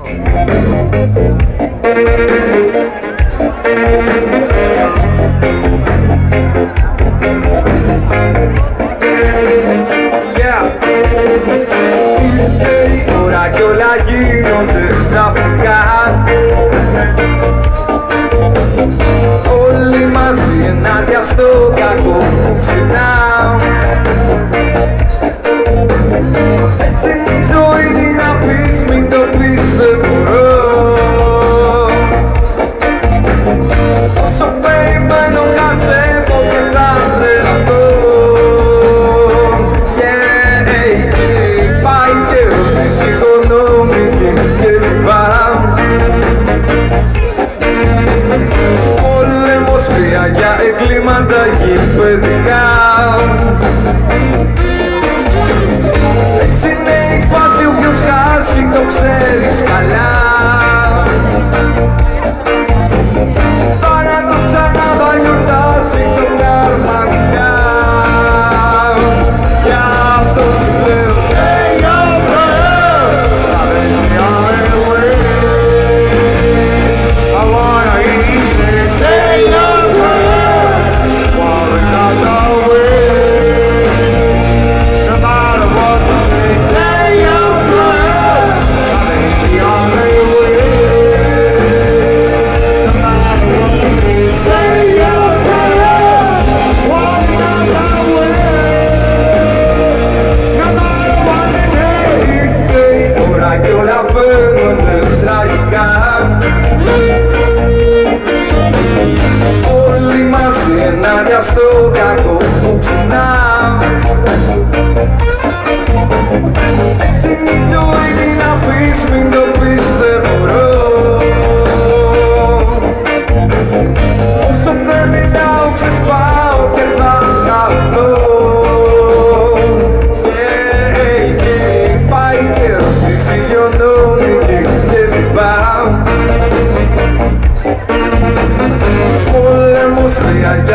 Thank ligar. I